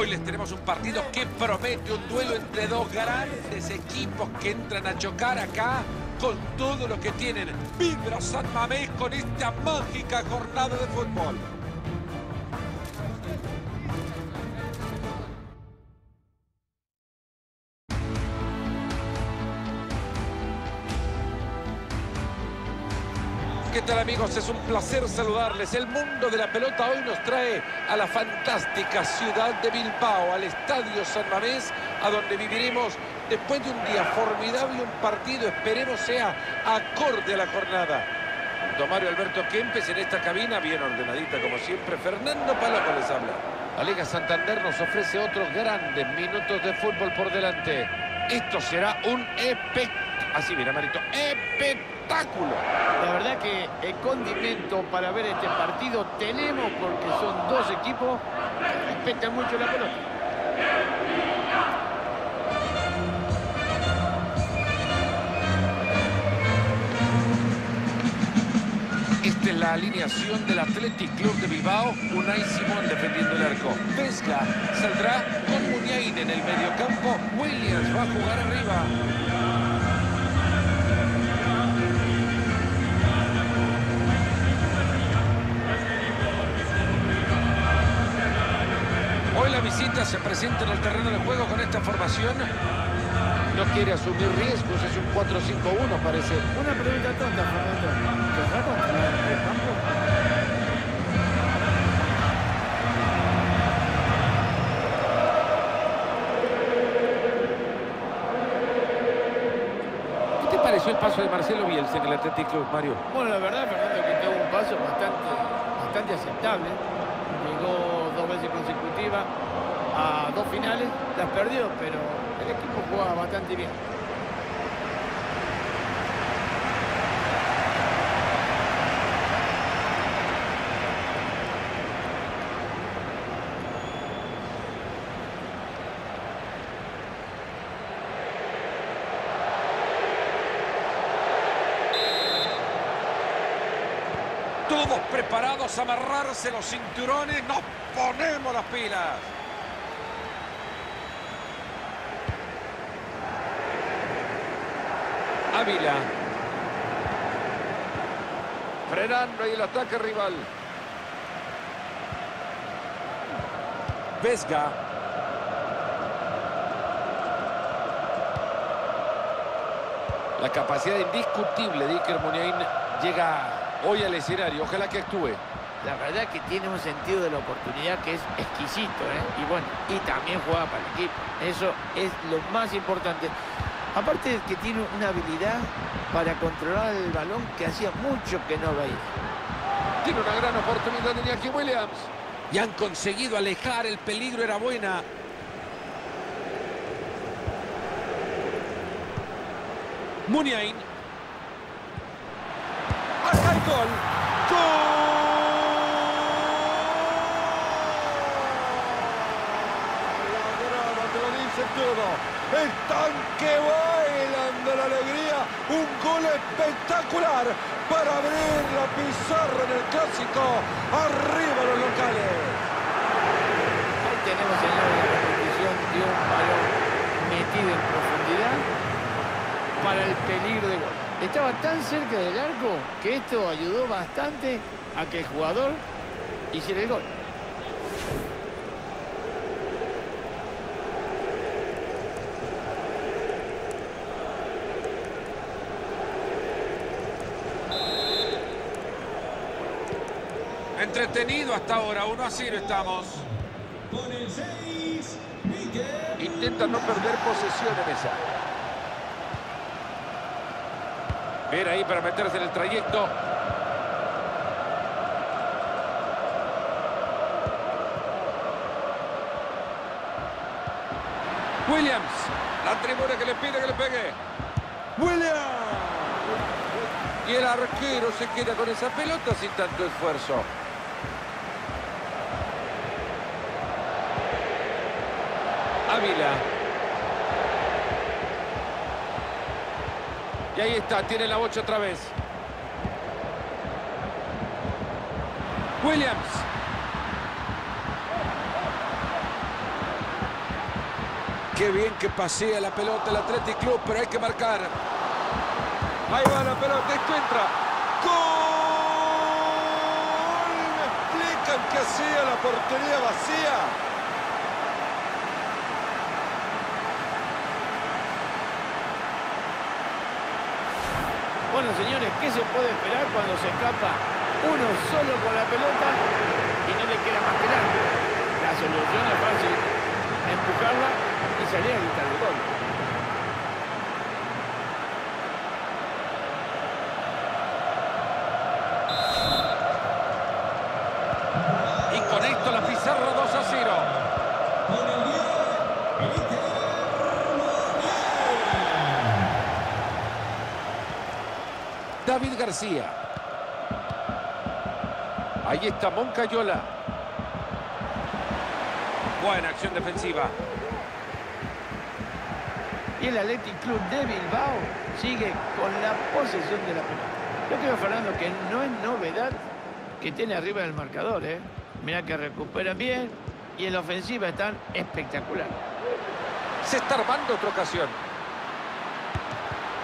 Hoy les tenemos un partido que promete un duelo entre dos grandes equipos que entran a chocar acá con todo lo que tienen. Vibra San Mamés con esta mágica jornada de fútbol. ¿Qué tal amigos? Es un placer saludarles. El mundo de la pelota hoy nos trae a la fantástica ciudad de Bilbao, al Estadio San Mamés, a donde viviremos después de un día formidable, un partido, esperemos sea acorde a la jornada. Don Mario Alberto Kempes en esta cabina, bien ordenadita como siempre. Fernando Paloco les habla. La Liga Santander nos ofrece otros grandes minutos de fútbol por delante. Esto será un espectáculo. Así, mira, Marito, espectáculo. La verdad que el condimento para ver este partido tenemos porque son dos equipos que respetan mucho la pelota. Esta es la alineación del Athletic Club de Bilbao. Unai Simón defendiendo el arco. Vesga saldrá con Muniain en el mediocampo. Williams va a jugar arriba. Visita se presenta en el terreno de juego con esta formación. No quiere asumir riesgos, es un 4-5-1 parece. Una pregunta tonta, Fernando. ¿Querrá controlar el campo? ¿Qué te pareció el paso de Marcelo Bielsa en el Athletic Club, Mario? Bueno, la verdad, Fernando, que tuvo un paso bastante, bastante aceptable. Consecutivas a dos finales, las perdió, pero el equipo jugaba bastante bien. Todos preparados a amarrarse los cinturones, nos ponemos las pilas. Ávila. Frenando ahí el ataque rival. Vesga. La capacidad indiscutible de Iker Muniain llega hoy al escenario. Ojalá que actúe. La verdad que tiene un sentido de la oportunidad que es exquisito, ¿eh? Y bueno, y también juega para el equipo. Eso es lo más importante. Aparte de que tiene una habilidad para controlar el balón que hacía mucho que no veía. Tiene una gran oportunidad de Iñaki Williams. Y han conseguido alejar el peligro, era buena. Muniain. Acá el gol. ¡Gol! Te lo dice todo. Están que bailan de la alegría. Un gol espectacular para abrir la pizarra en el clásico. Arriba los locales. Ahí tenemos el lado de la repetición de un balón metido en profundidad para el peligro de gol. Estaba tan cerca del arco que esto ayudó bastante a que el jugador hiciera el gol. Entretenido hasta ahora, 1 a 0 estamos. Con el 6, Miguel. Intenta no perder posesión en esa. Bien ahí para meterse en el trayecto. Williams. La tribuna que le pide que le pegue. Williams. Y el arquero se queda con esa pelota sin tanto esfuerzo. Ávila. Y ahí está, tiene la bocha otra vez. Williams. Qué bien que pasea la pelota el Athletic Club, pero hay que marcar. Ahí va la pelota, encuentra. ¡Gol! Me explican que hacía la portería vacía. Bueno, señores, ¿qué se puede esperar cuando se escapa uno solo con la pelota y no le queda más que nada? La solución es fácil, empujarla y salir a gritar el gol. Y con esto la pizarra 2 a 0. Con el 10, Iker David García. Ahí está Moncayola. Buena acción defensiva. Y el Athletic Club de Bilbao sigue con la posesión de la pelota. Yo creo, Fernando, que no es novedad que tiene arriba el marcador. ¿eh? Mira que recuperan bien y en la ofensiva están espectacular. Se está armando otra ocasión.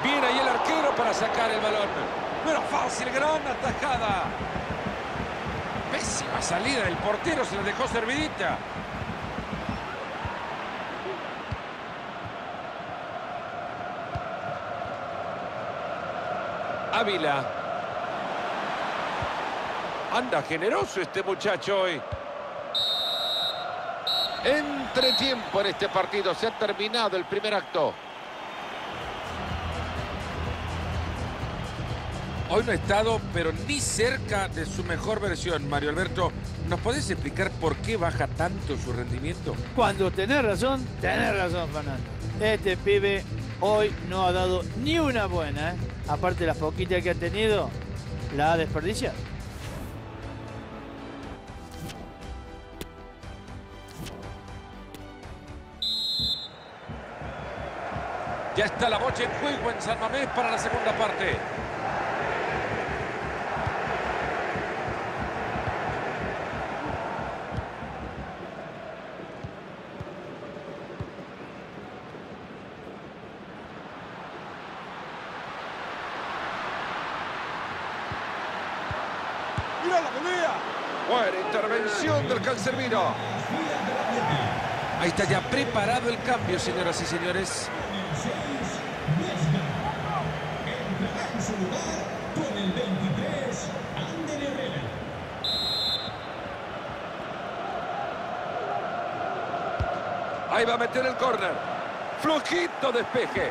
Viene ahí el arquero para sacar el balón. Era fácil, gran atajada. Pésima salida del portero, se la dejó servidita. Ávila. Anda generoso este muchacho hoy. Entre tiempo en este partido. Se ha terminado el primer acto. Hoy no ha estado, pero ni cerca de su mejor versión. Mario Alberto, ¿nos podés explicar por qué baja tanto su rendimiento? Cuando tenés razón, tenés razón, Fernando. Este pibe hoy no ha dado ni una buena. ¿eh? Aparte de las poquitas que ha tenido, la ha desperdiciado. Ya está la bocha en juego en San Mamés para la segunda parte. Buena intervención del Cancerbino. Ahí está ya preparado el cambio, señoras y señores. en su lugar con el 23, Ander Herrera. Ahí va a meter el córner. Flojito despeje.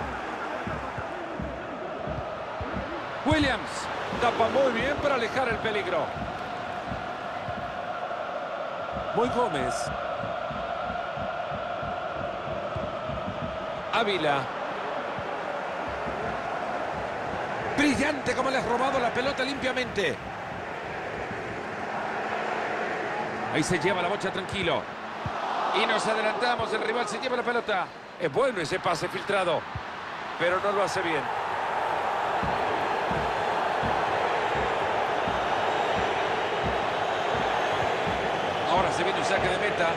Williams tapa muy bien para alejar el peligro. Muy Gómez. Ávila. Brillante como le has robado la pelota limpiamente. Ahí se lleva la bocha tranquilo. Y nos adelantamos, el rival se lleva la pelota. Es bueno ese pase filtrado, pero no lo hace bien. Ahora se viene un saque de meta.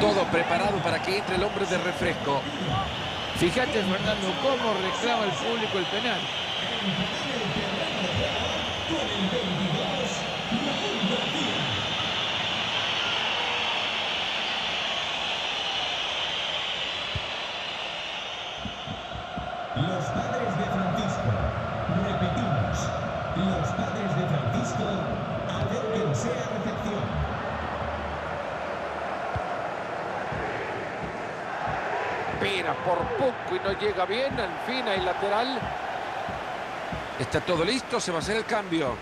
Todo preparado para que entre el hombre de refresco. Fíjate, Fernando, cómo reclama el público el penal. Los padres de Francisco. Repetimos. Los padres de Francisco. Acérquense a recepción. Por poco y no llega bien. Al fin hay lateral. Está todo listo, se va a hacer el cambio.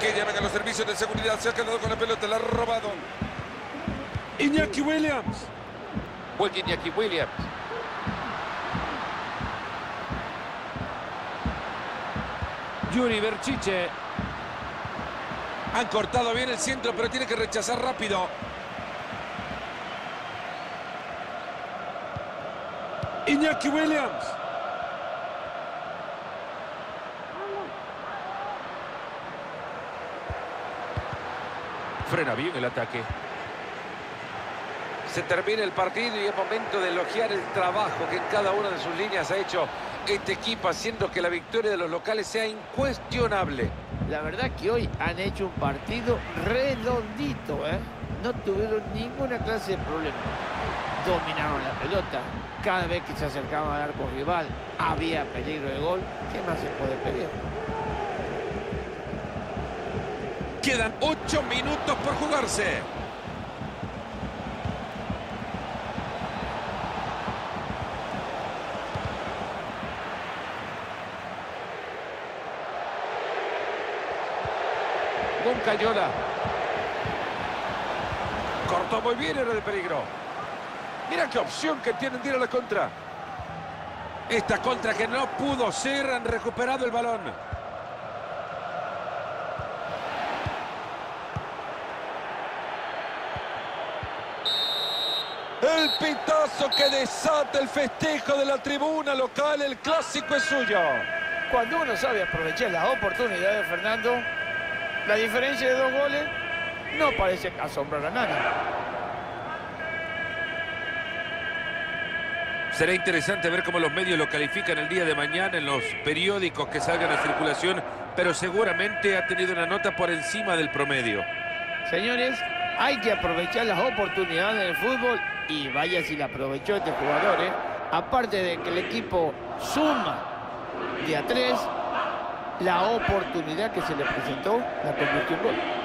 Que llamen a los servicios de seguridad. Se ha quedado con la pelota, la ha robado. Iñaki Williams. Buen Iñaki Williams. Yuri Berchiche. Han cortado bien el centro, pero tiene que rechazar rápido. Iñaki Williams. Frena bien el ataque. Se termina el partido y es momento de elogiar el trabajo que en cada una de sus líneas ha hecho este equipo, haciendo que la victoria de los locales sea incuestionable. La verdad que hoy han hecho un partido redondito, ¿eh? No tuvieron ninguna clase de problema. Dominaron la pelota. Cada vez que se acercaban al arco rival había peligro de gol. ¿Qué más se puede pedir? Quedan ocho minutos por jugarse. Con Cayola. Cortó muy bien, era de peligro. Mira qué opción que tienen de ir a la contra. Esta contra que no pudo ser, han recuperado el balón. El pitazo que desata el festejo de la tribuna local, el clásico es suyo. Cuando uno sabe aprovechar las oportunidades, Fernando, la diferencia de dos goles no parece asombrar a nadie. Será interesante ver cómo los medios lo califican el día de mañana en los periódicos que salgan a circulación, pero seguramente ha tenido una nota por encima del promedio. Señores, hay que aprovechar las oportunidades del fútbol y vaya si la aprovechó este jugador, ¿eh? Aparte de que el equipo suma de a tres, la oportunidad que se le presentó la convirtió en gol.